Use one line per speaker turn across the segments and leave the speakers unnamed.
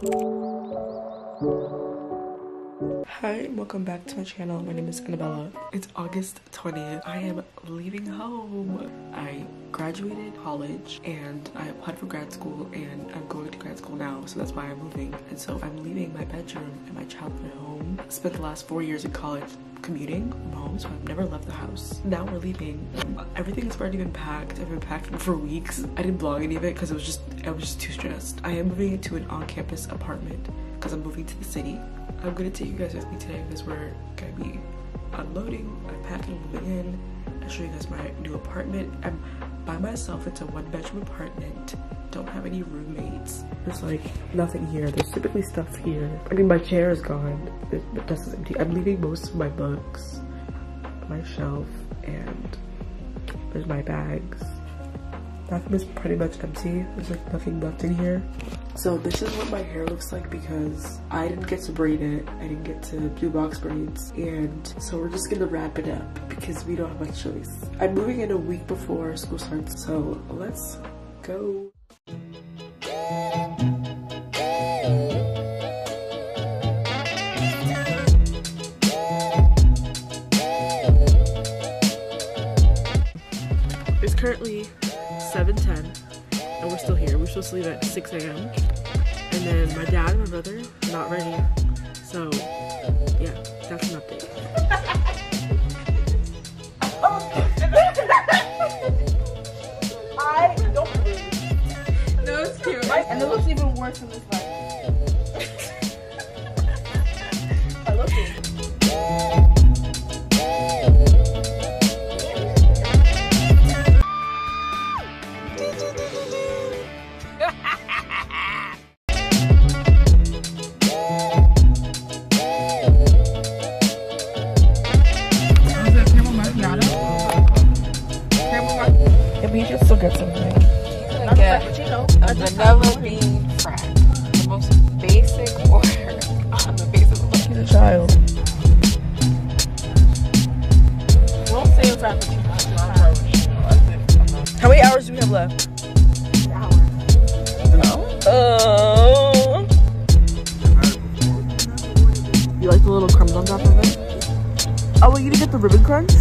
Thank you. Hi, welcome back to my channel. My name is Annabella. It's August 20th. I am leaving home. I graduated college and I applied for grad school and I'm going to grad school now, so that's why I'm moving. And so I'm leaving my bedroom and my childhood home. I spent the last four years in college commuting from home, so I've never left the house. Now we're leaving. Everything has already been packed. I've been packing for weeks. I didn't vlog any of it because it was just I was just too stressed. I am moving into an on-campus apartment because I'm moving to the city. I'm gonna take you guys with me today because we're gonna be unloading, unpacking, moving in. I'll show you guys my new apartment. I'm by myself. It's a one bedroom apartment. Don't have any roommates. There's like nothing here. There's typically stuff here. I mean, my chair is gone. The desk is empty. I'm leaving most of my books, my shelf, and there's my bags. Bathroom is pretty much empty. There's like nothing left in here. So this is what my hair looks like because I didn't get to braid it. I didn't get to do box braids. And so we're just gonna wrap it up because we don't have much choice. I'm moving in a week before school starts. So let's go. It's currently 7.10 and we're still here. We're supposed to leave at 6 a.m. And then my dad and my brother not ready. So yeah, that's an update.
I don't No, it's cute. And it looks even worse in this light.
Child. How many hours do we have left? Oh. You like the little crumbs on top of it? Oh, wait, you didn't get the ribbon crunch?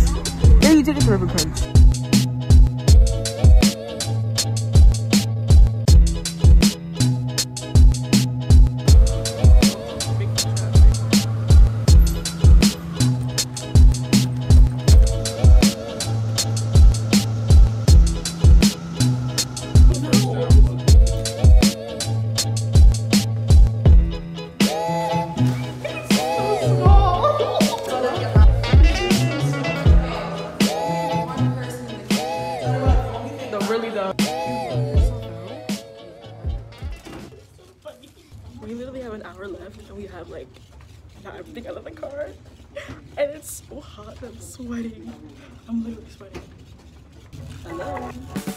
Yeah, you did get the ribbon crunch. Hour left and we have like not everything out of the car. And it's so hot, I'm sweating. I'm literally sweating. Hello.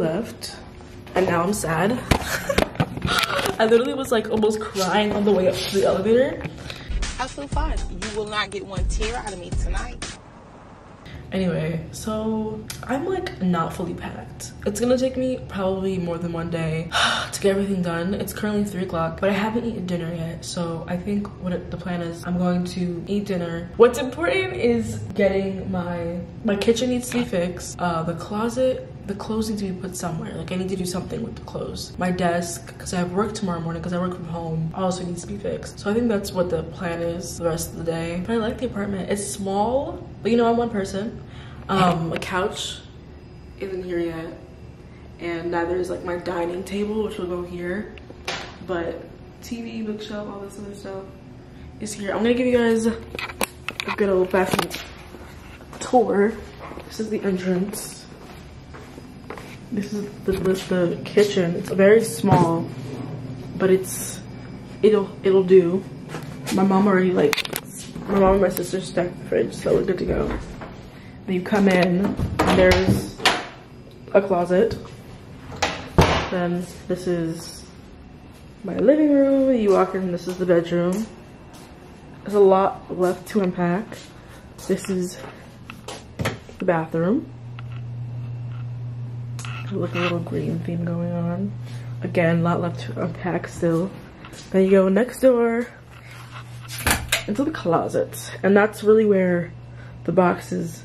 Left and now I'm sad. I literally was like almost crying on the way up to the elevator.
I feel fine. You will not get one tear out of me tonight.
Anyway, so I'm like not fully packed. It's gonna take me probably more than one day to get everything done. It's currently three o'clock, but I haven't eaten dinner yet. So I think what it, the plan is, I'm going to eat dinner. What's important is getting my my kitchen needs to be fixed. Uh, the closet, the clothes need to be put somewhere. Like I need to do something with the clothes. My desk, because I have work tomorrow morning, because I work from home, also needs to be fixed. So I think that's what the plan is the rest of the day. But I like the apartment. It's small, but you know I'm one person. Um, a couch isn't here yet, and neither is like my dining table, which will go here. but TV, bookshelf, all this other stuff is here. I'm gonna give you guys a good old fashioned tour. This is the entrance. This is the, the, the kitchen. It's very small, but it's it'll it'll do. My mom already like my mom and my sister stacked the fridge, so we're good to go. You come in, there's a closet. Then this is my living room. You walk in, this is the bedroom. There's a lot left to unpack. This is the bathroom. Look, a little green theme going on. Again, a lot left to unpack still. Then you go next door into the closet. And that's really where the boxes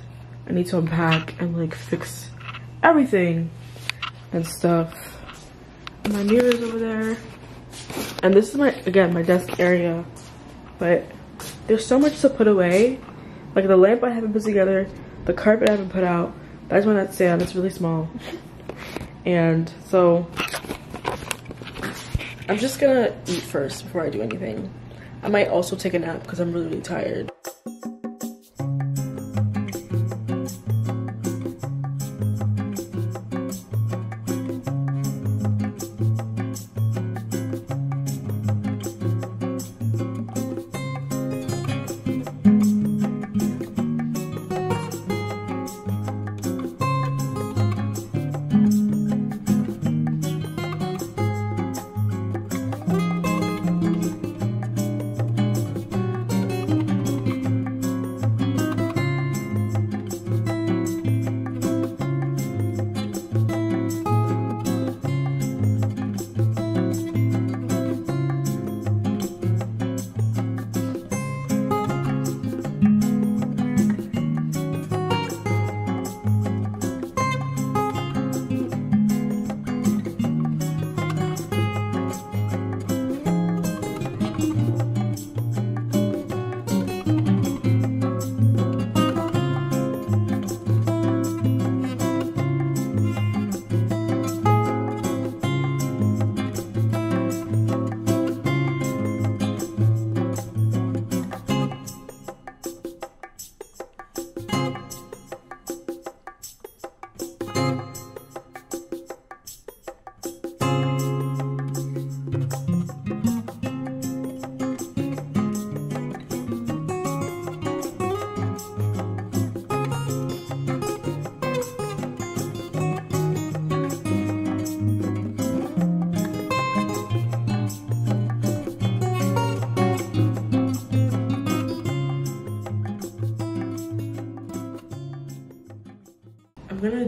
I need to unpack and like fix everything and stuff. And my mirror's over there. And this is my, again, my desk area. But there's so much to put away. Like the lamp I haven't put together, the carpet I haven't put out. That's when that's stand, it's really small. And so I'm just gonna eat first before I do anything. I might also take a nap because I'm really, really tired.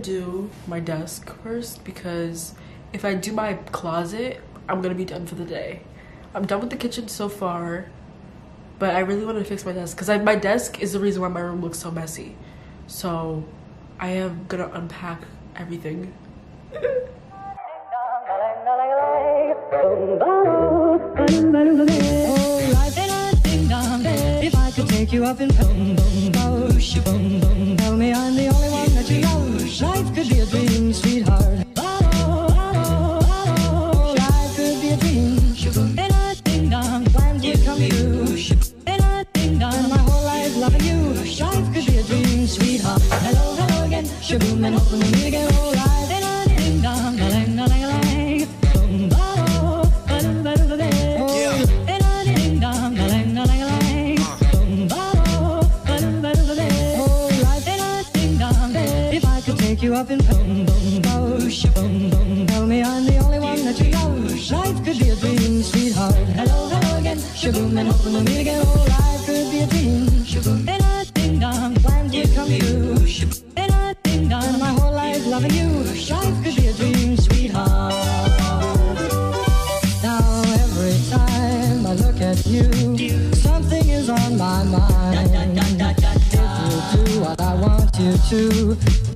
Do my desk first because if I do my closet, I'm gonna be done for the day. I'm done with the kitchen so far, but I really want to fix my desk because my desk is the reason why my room looks so messy. So I am gonna unpack everything.
If I could take you up in boom boom boom boom boom, tell me I'm the only one that you know. Life could be a sweetheart.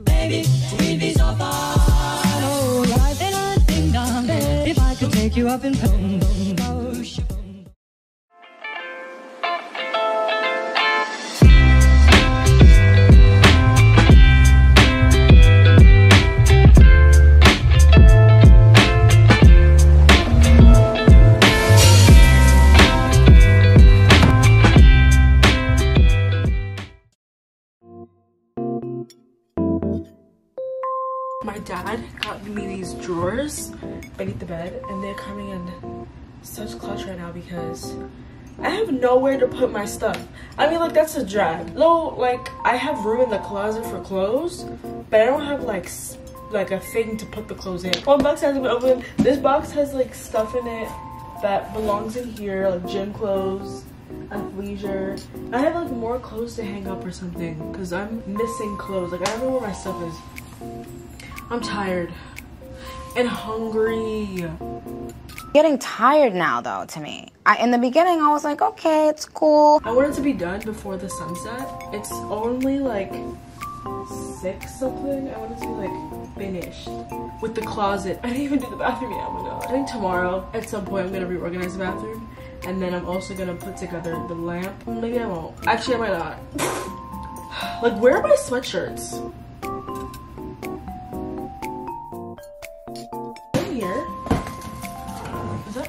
Baby, we'd be so fine. Oh, life in a ding dong. If I could take you up in boom. boom.
Drawers beneath the bed and they're coming in such clutch right now because I have nowhere to put my stuff. I mean, like, that's a drag. No, like, I have room in the closet for clothes, but I don't have, like, like a thing to put the clothes in. One box hasn't been opened. This box has, like, stuff in it that belongs in here, like gym clothes, athleisure. I have, like, more clothes to hang up or something because I'm missing clothes. Like, I don't know where my stuff is. I'm tired and hungry.
Getting tired now though to me. I, in the beginning i was like okay it's cool.
I want it to be done before the sunset. It's only like six something. I want it to be like finished with the closet. I didn't even do the bathroom yet. Oh my god. I think tomorrow at some point i'm gonna reorganize the bathroom and then i'm also gonna put together the lamp. Maybe i won't. Actually i might not. Like where are my sweatshirts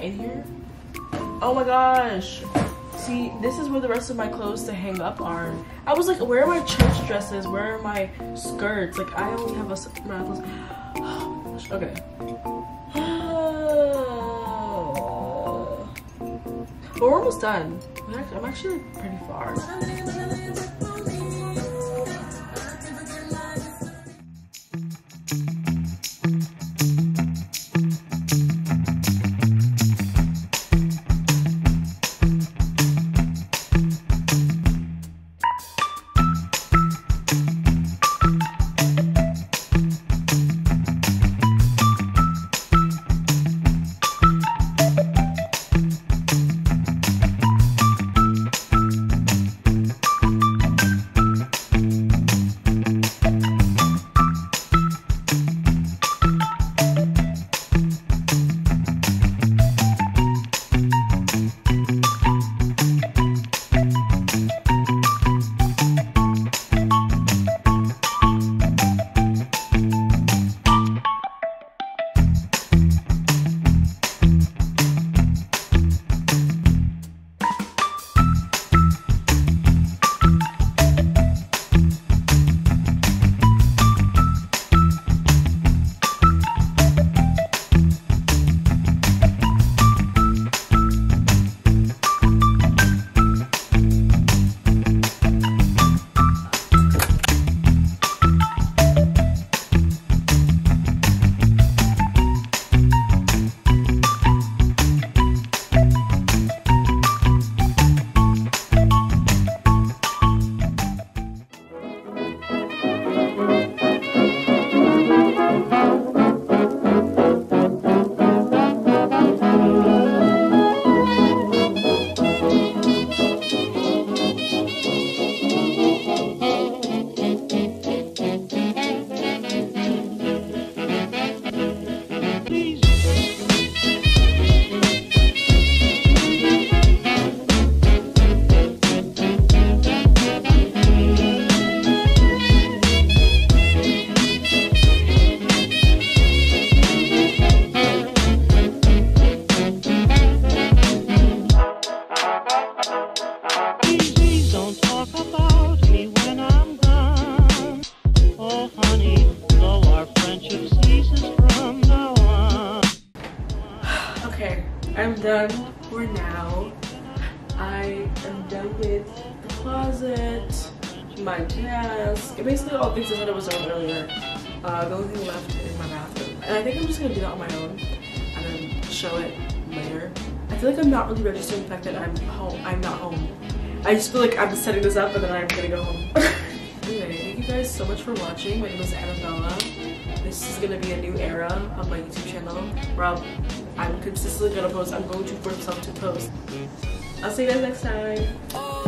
in here. Oh my gosh. See, this is where the rest of my clothes to hang up are. I was like, where are my church dresses? Where are my skirts? Like, I only have a... Oh okay. but we're almost done. I'm actually pretty far. All things I said I was done earlier. Uh, the only thing left in my bathroom. And I think I'm just gonna do that on my own and then show it later. I feel like I'm not really registering the fact that I'm home. I'm not home. I just feel like I'm setting this up and then I'm gonna go home. anyway, thank you guys so much for watching. My name is Annabella. This is gonna be a new era of my YouTube channel where i am consistently gonna post. I'm going to force myself to post. I'll see you guys next time.